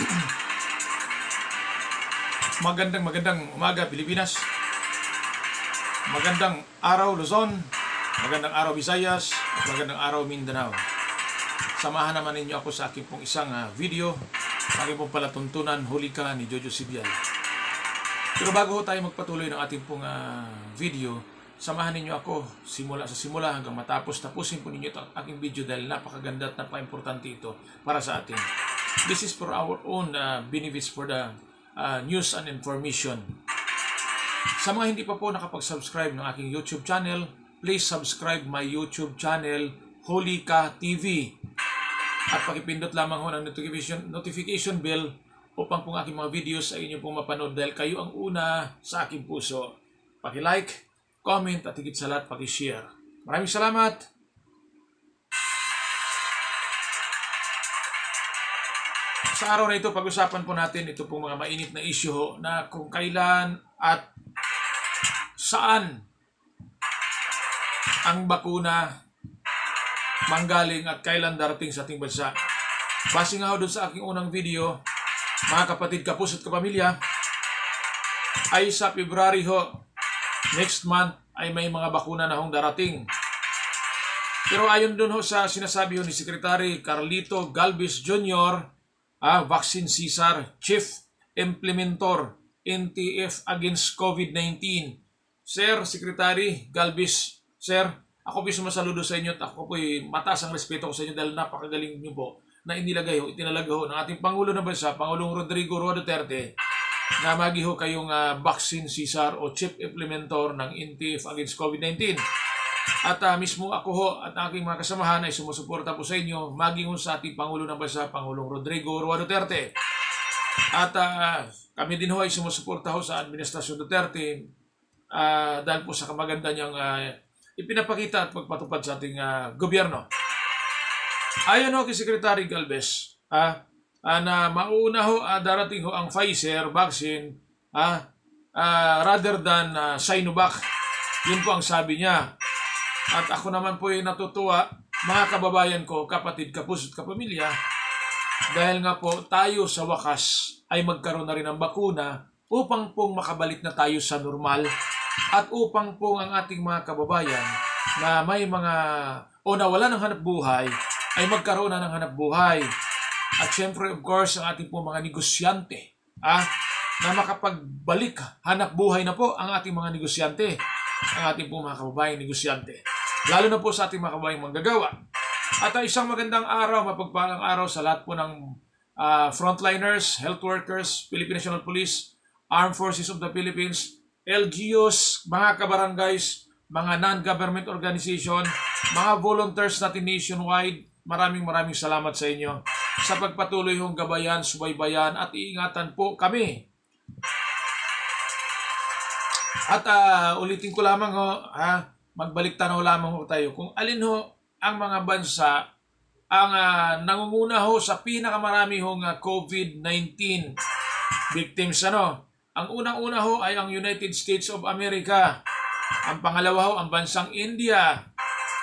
Magandang magandang umaga Pilipinas. Magandang araw Luzon. Magandang araw Visayas. At magandang araw Mindanao. Samahan naman ninyo ako sa aking pong isang ah, video. Sa aking pong palatuntunan, huli ka ni Jojo Sibial. Pero bago tayo magpatuloy ng ating pong ah, video, samahan ninyo ako simula sa simula hanggang matapos. Tapusin po ninyo ito aking video dahil napakaganda at napaka-importante ito para sa atin. This is for our own uh, benefits for the uh, news and information. Sa mga hindi pa po nakapag-subscribe ng aking YouTube channel, please subscribe my YouTube channel, Holy Ka TV. At pakipindot lamang ho ng notification, notification bell upang pong aking mga videos ay inyo pong mapanood dahil kayo ang una sa aking puso. Paki-like, comment at higit sa lahat paki-share. Maraming salamat! Sa araw na ito, pag-usapan po natin ito pong mga mainit na ho, na kung kailan at saan ang bakuna manggaling at kailan darating sa ating bansa. Base nga doon sa aking unang video, mga kapatid, kapus at kapamilya, ay sa February ho, next month ay may mga bakuna na hong darating. Pero ayon doon ho sa sinasabi ho ni Secretary Carlito Galvez Jr., ah, Vaccine Caesar, Chief Implementor, NTF against COVID-19. Sir, Secretary Galvez, Sir, ako po sumasaludo sa inyo at ako po mataas ang respeto ko sa inyo dahil napakagaling niyo po na inilagay ho, itinalaga ho ng ating Pangulo ng Bansa, Pangulong Rodrigo Roa Duterte, na magi ho kayong uh, Vaccine Caesar o Chief Implementor ng NTF against COVID-19. At uh, mismo ako ho at aking mga kasamahan ay sumusuporta po sa inyo maging sa ating Pangulo ng Bansa, Pangulong Rodrigo Roa Duterte. At uh, kami din ho ay sumusuporta ho sa Administrasyon Duterte uh, dahil po sa kamaganda niyang uh, ipinapakita at pagpatupad sa ating uh, gobyerno. Ayon ho kay Secretary Galvez, ah, ah, na mauna ho ah, darating ho ang Pfizer vaccine ah, ah, rather than ah, Sinovac. Yun po ang sabi niya. At ako naman po ay natutuwa, mga kababayan ko, kapatid, kapus at kapamilya, dahil nga po tayo sa wakas ay magkaroon na rin ng bakuna upang pong makabalik na tayo sa normal. At upang pong ang ating mga kababayan na may mga o nawala ng hanap buhay ay magkaroon na ng hanap buhay. At syempre, of course, ang ating po mga negosyante ah, na makapagbalik hanap buhay na po ang ating mga negosyante, ang ating po mga kababayan negosyante. Lalo na po sa ating mga kababayang manggagawa. At uh, isang magandang araw, mapagpalang araw sa lahat po ng uh, frontliners, health workers, Philippine National Police, Armed Forces of the Philippines, LGUs, mga kabarangays, mga non-government organization, mga volunteers natin nationwide, maraming maraming salamat sa inyo sa pagpatuloy hong gabayan, subaybayan at iingatan po kami. At uh, ulitin ko lamang ho, ha, magbalik tanaw lamang ho tayo kung alin ho ang mga bansa ang uh, nangunguna ho sa pinakamarami hong uh, COVID-19 victims. Ano? Ang unang-una ho ay ang United States of America. Ang pangalawa ho, ang bansang India.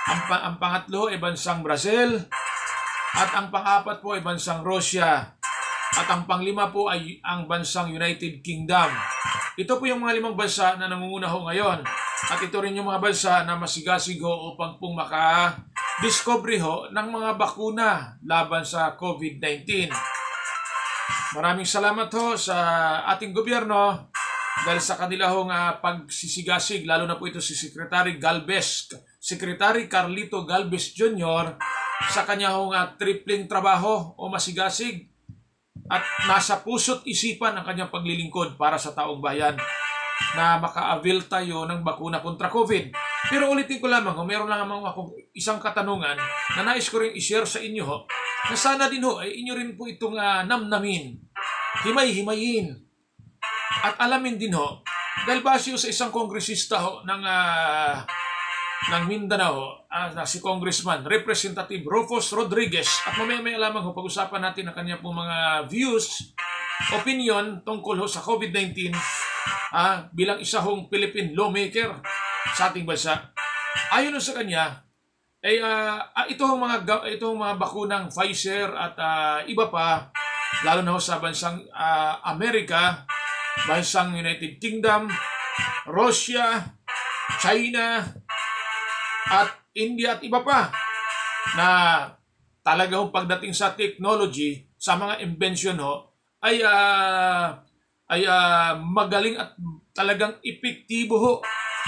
Ang, pa- ang pangatlo ay bansang Brazil. At ang pang-apat po ay bansang Russia. At ang panglima po ay ang bansang United Kingdom. Ito po yung mga limang bansa na nangunguna ho ngayon. At ito rin yung mga bansa na masigasig ho upang pong maka-discovery ho ng mga bakuna laban sa COVID-19. Maraming salamat ho sa ating gobyerno dahil sa kanila hong uh, pagsisigasig, lalo na po ito si Secretary Galvez, Secretary Carlito Galvez Jr., sa kanya hong uh, tripling trabaho o masigasig at nasa puso't isipan ang kanyang paglilingkod para sa taong bayan na maka-avail tayo ng bakuna kontra COVID. Pero ulitin ko lamang, ho, meron lang naman ako isang katanungan na nais ko rin i-share sa inyo ho, na sana din ho ay inyo rin po itong uh, namnamin, himay-himayin, at alamin din ho, dahil base sa isang kongresista ho ng, uh, ng Mindanao, uh, na si Congressman Representative Rufus Rodriguez, at mamaya-maya lamang ho, pag-usapan natin ang kanya pong mga views, opinion tungkol ho sa COVID-19 ah, bilang isa hong Philippine lawmaker sa ating bansa. Ayon sa kanya, ay ah, ito ang mga ga- ito ang mga bakunang Pfizer at ah, iba pa lalo na ho sa bansang ah, Amerika, bansang United Kingdom, Russia, China, at India at iba pa na talaga hong pagdating sa technology, sa mga invention ho, ay ah, ay ah, magaling at talagang epektibo ho.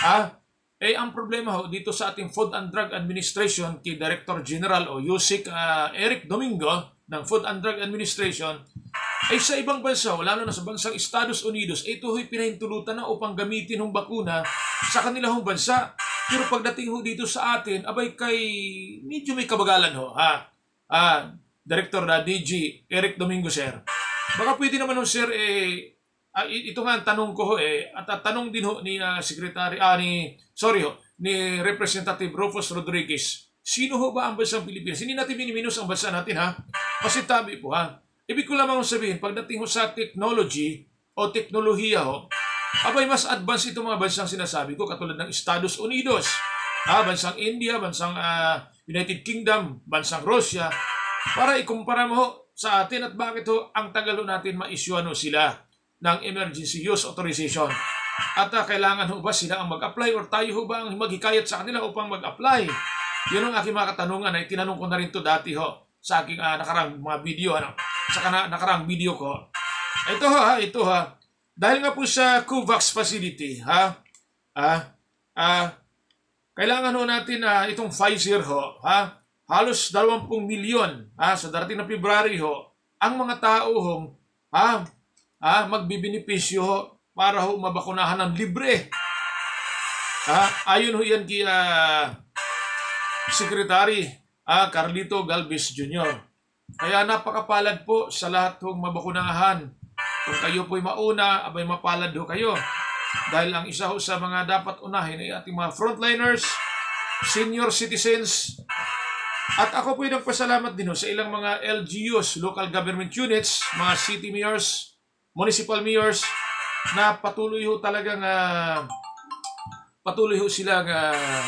Ah, eh ang problema ho dito sa ating Food and Drug Administration kay Director General o Yusik ah, Eric Domingo ng Food and Drug Administration ay sa ibang bansa, lalo na sa bansang Estados Unidos, ito ho'y pinahintulutan na upang gamitin ng bakuna sa kanilang bansa. Pero pagdating ho dito sa atin, abay kay medyo may kabagalan ho, ha? Ah, Director na DG Eric Domingo, sir. Baka pwede naman ho, sir, eh, ah, ito nga ang tanong ko ho, eh, at at tanong din ho ni ah, Secretary, ah, ni, sorry ho, ni Representative Rufus Rodriguez. Sino ho ba ang bansang Pilipinas? Hindi natin miniminus ang bansa natin, ha? Kasi tabi po, ha? Ibig ko lamang sabihin, pagdating ho sa technology o teknolohiya ho, abay mas advanced itong mga bansang sinasabi ko, katulad ng Estados Unidos, ah, bansang India, bansang ah, United Kingdom, bansang Russia, para ikumpara mo sa atin at bakit ho ang tagal natin ma-issue ano sila ng emergency use authorization. At ah, kailangan ho ba sila ang mag-apply or tayo ho ba ang maghikayat sa kanila upang mag-apply? Yun ang aking mga katanungan ay tinanong ko na rin to dati ho sa aking ah, nakarang mga video ano sa kana, nakarang video ko. Ito ha, ito ha. Dahil nga po sa COVAX facility, ha? Ah, ah, kailangan ho natin na itong Pfizer ho, ha? Halos 20 milyon ha, sa darating na February ho, ang mga tao hong ha, ha, magbibinipisyo ho para ho mabakunahan ng libre. Ha, ayon ho yan kay ah, Secretary ah, Carlito Galvez Jr. Kaya napakapalad po sa lahat hong mabakunahan. Kung kayo po'y mauna, abay mapalad ho kayo. Dahil ang isa ho sa mga dapat unahin ay ating mga frontliners, senior citizens, at ako po'y nagpasalamat din ho sa ilang mga LGUs, local government units, mga city mayors, municipal mayors, na patuloy ho talagang ah, patuloy ho silang ah,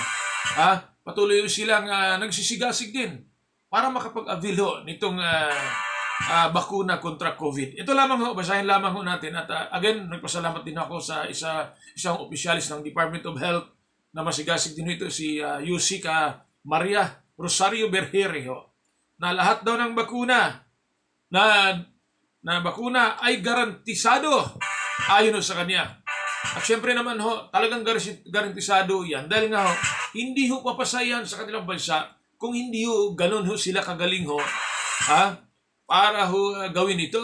ah, patuloy ho silang ah, nagsisigasig din para makapag-avail ho nitong ah, ah, bakuna kontra COVID. Ito lamang ho, basahin lamang ho natin. At ah, again, nagpasalamat din ako sa isa, isang opisyalis ng Department of Health na masigasig din ito si uh, Yusika Maria Rosario Berhere ho, na lahat daw ng bakuna na na bakuna ay garantisado ayon sa kanya. At syempre naman ho, talagang gar- garantisado yan dahil nga ho, hindi ho papasayan sa kanilang bansa kung hindi ho ganun ho sila kagaling ho, ha? Para ho uh, gawin ito.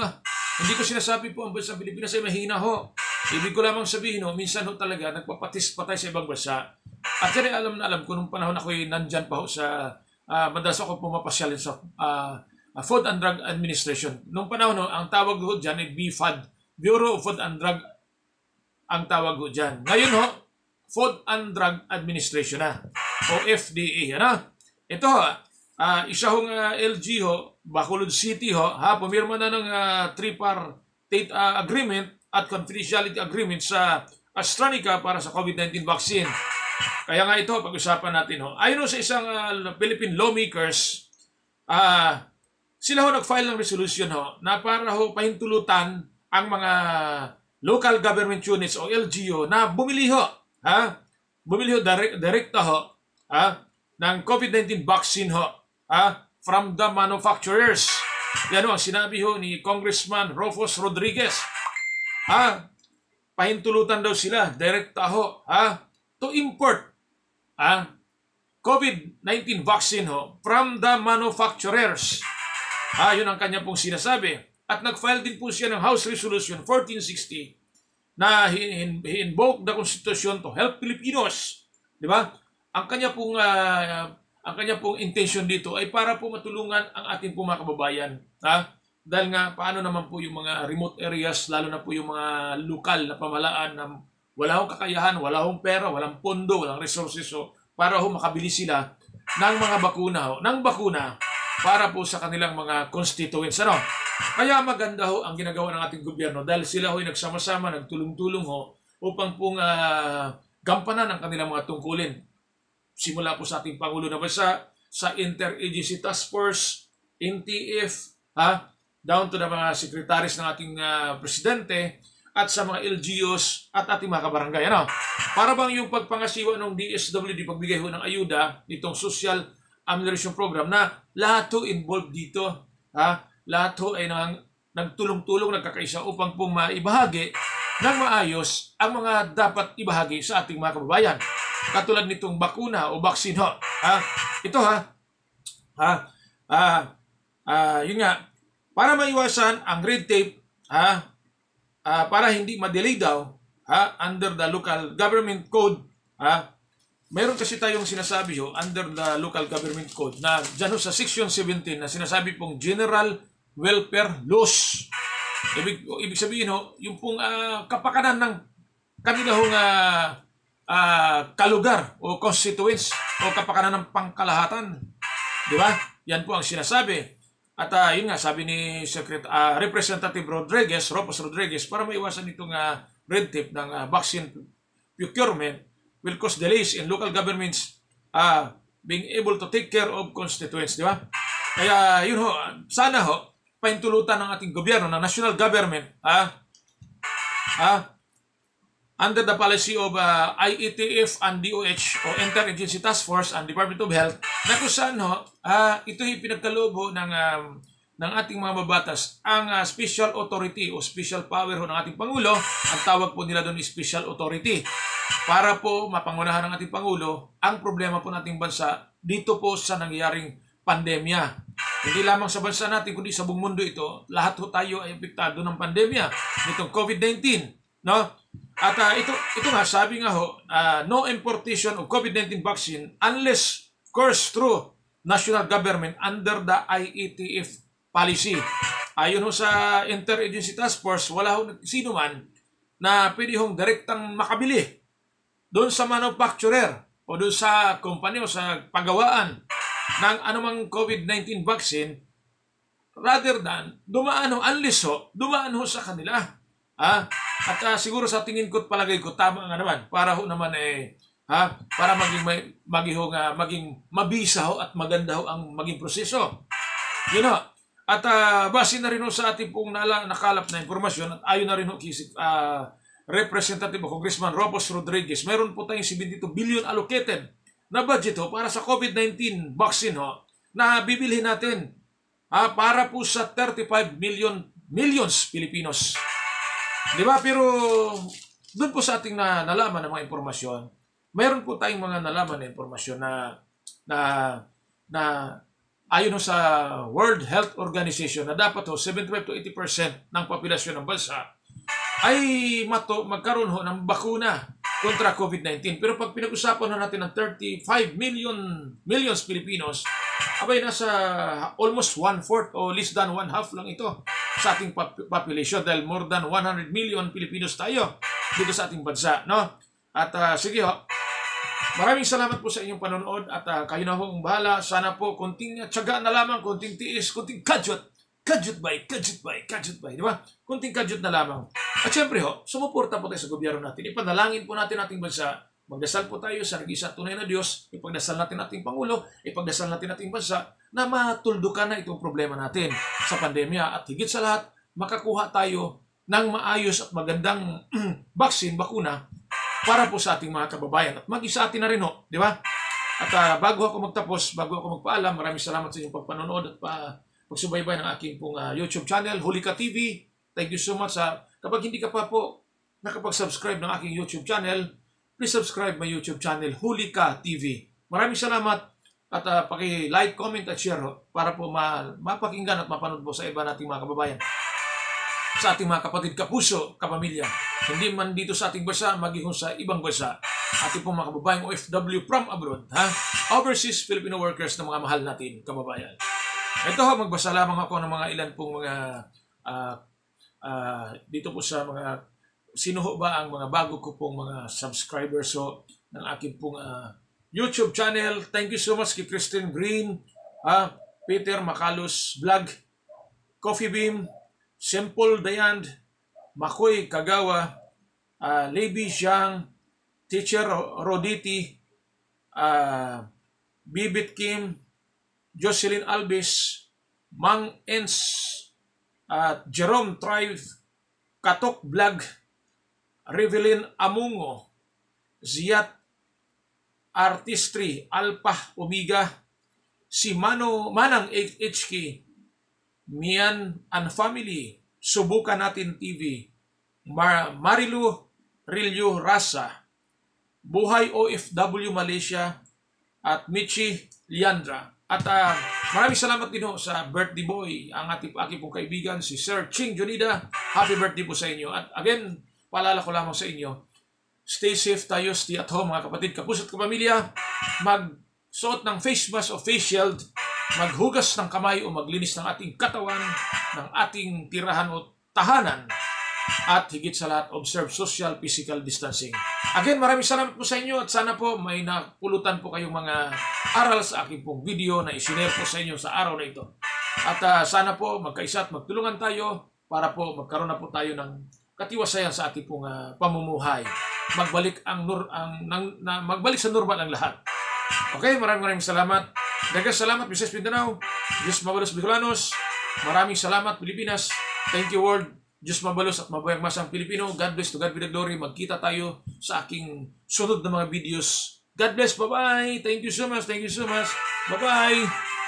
Hindi ko sinasabi po ang bansang Pilipinas ay mahina ho. Ibig ko lamang sabihin ho, minsan ho talaga nagpapatis patay sa ibang bansa. At kaya alam na alam ko nung panahon ako ay nandyan pa ho sa, uh, madalas ako pumapasyal sa uh, Food and Drug Administration. Nung panahon ho, ang tawag ho dyan ay BFAD, Bureau of Food and Drug ang tawag ho dyan. Ngayon ho, Food and Drug Administration na o FDA. Ano? Ito ho, ah, isa hong ah, LG ho, Bacolod City ho, ha, pumirma na ng uh, tripartite ah, agreement at confidentiality agreement sa AstraZeneca para sa COVID-19 vaccine. Kaya nga ito, pag-usapan natin ho. Ayon sa isang ah, Philippine lawmakers, ah, sila ho nag-file ng resolution ho na para ho pahintulutan ang mga local government units o LGU na bumili ho, ha? Bumili ho direct, direkta ho, ha? ng COVID-19 vaccine ho, ha? From the manufacturers. Yan ang sinabi ho ni Congressman Rufus Rodriguez. Ha? Pahintulutan daw sila, direkta ho, ha? to import ha? COVID-19 vaccine ho from the manufacturers. Ah, yun ang kanya pong sinasabi. At nag-file din po siya ng House Resolution 1460 na he-invoke the Constitution to help Filipinos. Di ba? Ang kanya pong ah, ang kanya pong intention dito ay para po matulungan ang ating po mga kababayan. Ha? Dahil nga, paano naman po yung mga remote areas, lalo na po yung mga lokal na pamalaan na wala hong kakayahan, wala hong pera, walang pondo, walang resources so para ho makabili sila ng mga bakuna ho, ng bakuna para po sa kanilang mga constituents. Ano? Kaya maganda ho ang ginagawa ng ating gobyerno dahil sila ho'y nagsama-sama, nagtulong-tulong ho upang pong uh, gampanan ang kanilang mga tungkulin. Simula po sa ating Pangulo na Bansa, sa Interagency Task Force, NTF, ha? down to the mga sekretaris ng ating uh, presidente, at sa mga LGUs at ating mga kabarangay. Ano? Para bang yung pagpangasiwa ng DSWD, pagbigay ho ng ayuda, itong Social Amelioration Program na lahat ho involved dito. Ha? Lahat ho ay nang, nagtulong-tulong, nagkakaisa upang pong maibahagi ng maayos ang mga dapat ibahagi sa ating mga kababayan. Katulad nitong bakuna o vaccine ho. Ha? Ito ha. Ha? Ah, ah, yun nga. Para maiwasan ang red tape, ha? uh, para hindi ma-delay daw ha, under the local government code ha, meron kasi tayong sinasabi ho under the local government code na dyan ho sa section 17 na sinasabi pong general welfare laws. Ibig, ibig sabihin ho, yung pong uh, kapakanan ng kanila hong uh, uh, kalugar o constituents o kapakanan ng pangkalahatan. Di ba? Yan po ang sinasabi. At uh, yun nga, sabi ni Secret, uh, Representative Rodriguez, Ropos Rodriguez, para maiwasan itong uh, red tape ng uh, vaccine procurement will cause delays in local governments uh, being able to take care of constituents, di ba? Kaya yun ho, sana ho, paintulutan ng ating gobyerno, ng national government, ah, ah, under the policy of uh, IETF and DOH o Interagency Task Force and Department of Health na kung saan ho, uh, ito ay pinagkaloob ng, um, ng ating mga mabatas ang uh, special authority o special power ho ng ating Pangulo. Ang tawag po nila doon special authority para po mapangunahan ng ating Pangulo ang problema po nating bansa dito po sa nangyayaring pandemya. Hindi lamang sa bansa natin kundi sa buong mundo ito, lahat ho tayo ay apektado ng pandemya nitong COVID-19. No? At uh, ito, ito nga, sabi nga ho, uh, no importation of COVID-19 vaccine unless course through national government under the IETF policy. Ayon ho sa Interagency Task Force, wala ho sino man na pwede hong direktang makabili doon sa manufacturer o doon sa company o sa pagawaan ng anumang COVID-19 vaccine rather than dumaan ho, unless ho, dumaan ho sa kanila. Ah, at uh, siguro sa tingin ko at palagay ko tama nga naman para ho naman eh ha para maging may maging ho, uh, maging mabisa ho at maganda ho ang maging proseso. Yun ho. At uh, base na rin ho sa ating pong nala, nakalap na impormasyon at ayon na rin ho kisip uh, Representative Congressman Robos Rodriguez, meron po tayong 72 billion allocated na budget ho para sa COVID-19 vaccine ho na bibilhin natin uh, para po sa 35 million millions Pilipinos. Di ba? Pero doon po sa ating na, nalaman ng mga impormasyon, mayroon po tayong mga nalaman na impormasyon na na na ayon sa World Health Organization na dapat ho 75 to 80% ng populasyon ng bansa ay mato, magkaroon ho ng bakuna kontra COVID-19. Pero pag pinag-usapan na natin ng 35 million millions Filipinos, abay nasa almost one-fourth o less than one-half lang ito sa ating population dahil more than 100 million Pilipinos tayo dito sa ating bansa. No? At uh, sige ho, maraming salamat po sa inyong panonood at uh, kayo na ho ang bahala. Sana po konting tiyaga na lamang, konting tiis, konting kadyot. Kadyot ba? Kadyot ba? Kadyot ba? Di ba? Konting kadyot na lamang. At syempre ho, sumuporta po tayo sa gobyerno natin. Ipanalangin po natin ating bansa Magdasal po tayo sa nag-isa tunay na Diyos, ipagdasal natin ating Pangulo, ipagdasal natin ating bansa na matuldukan na itong problema natin sa pandemya at higit sa lahat, makakuha tayo ng maayos at magandang vaccine, bakuna para po sa ating mga kababayan at mag-isa atin na rin ho, di ba? At uh, bago ako magtapos, bago ako magpaalam, maraming salamat sa inyong pagpanonood at pa, pagsubaybay ng aking pong uh, YouTube channel, Hulika TV. Thank you so much. Uh, kapag hindi ka pa po nakapag-subscribe ng aking YouTube channel, please subscribe my YouTube channel, Hulika TV. Maraming salamat at uh, paki-like, comment at share para po ma mapakinggan at mapanood po sa iba nating mga kababayan. Sa ating mga kapatid, kapuso, kapamilya. Hindi man dito sa ating bansa, maging sa ibang bansa. Ating pong mga kababayan OFW from abroad. Ha? Overseas Filipino workers na mga mahal natin, kababayan. Ito ho, magbasa lamang ako ng mga ilan pong mga uh, uh, dito po sa mga sino ho ba ang mga bago ko pong mga subscribers so ng aking pong uh, YouTube channel. Thank you so much kay Christine Green, uh, Peter Macalos Vlog, Coffee Beam, Simple Dayand, Makoy Kagawa, uh, Levi Zhang, Teacher Roditi, uh, Bibit Kim, Jocelyn Alves, Mang Ens, at Jerome Trive, Katok Vlog, Revelin Amungo, Ziat Artistry, Alpha Omega, si Mano Manang HK, Mian and Family, Subukan Natin TV, Mar Marilu Rilyo Rasa, Buhay OFW Malaysia, at Michi Liandra. At uh, maraming salamat din ho sa birthday boy, ang ating aking kaibigan, si Sir Ching Junida. Happy birthday po sa inyo. At again, paalala ko lamang sa inyo, stay safe tayo, stay at home mga kapatid, kapusat kapamilya, magsuot ng face mask o face shield, maghugas ng kamay o maglinis ng ating katawan, ng ating tirahan o tahanan, at higit sa lahat, observe social physical distancing. Again, maraming salamat po sa inyo at sana po may napulutan po kayong mga aral sa aking pong video na isinare po sa inyo sa araw na ito. At uh, sana po magkaisa at magtulungan tayo para po magkaroon na po tayo ng katiwasayan sa ating pong uh, pamumuhay. Magbalik ang nur ang nang, na, magbalik sa normal ang lahat. Okay, maraming maraming salamat. Dagang salamat, Mrs. Mindanao. Diyos mabalos Bicolanos. Maraming salamat, Pilipinas. Thank you, world. Diyos mabalos at mabayang masang Pilipino. God bless to God be the glory. Magkita tayo sa aking sunod na mga videos. God bless. Bye-bye. Thank you so much. Thank you so much. Bye-bye.